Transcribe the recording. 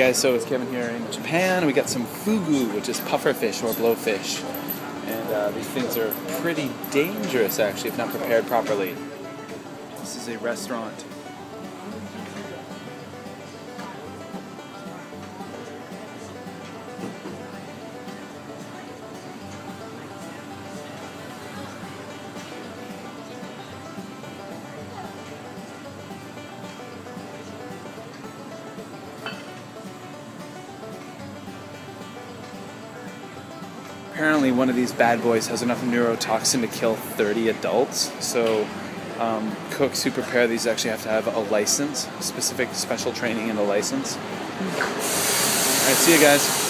guys, so it's Kevin here in Japan. We got some fugu, which is puffer fish or blowfish. And uh, these things are pretty dangerous, actually, if not prepared properly. This is a restaurant. Apparently one of these bad boys has enough neurotoxin to kill 30 adults. So um, cooks who prepare these actually have to have a license, specific special training and a license. All right, see you guys.